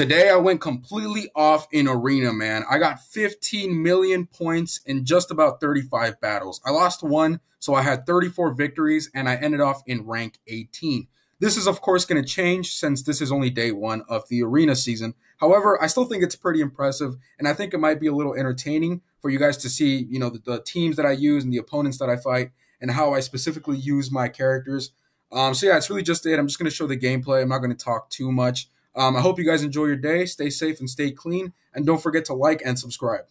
Today I went completely off in arena, man. I got 15 million points in just about 35 battles. I lost one, so I had 34 victories and I ended off in rank 18. This is of course going to change since this is only day 1 of the arena season. However, I still think it's pretty impressive and I think it might be a little entertaining for you guys to see, you know, the, the teams that I use and the opponents that I fight and how I specifically use my characters. Um, so yeah, it's really just it. I'm just going to show the gameplay. I'm not going to talk too much. Um, I hope you guys enjoy your day. Stay safe and stay clean. And don't forget to like and subscribe.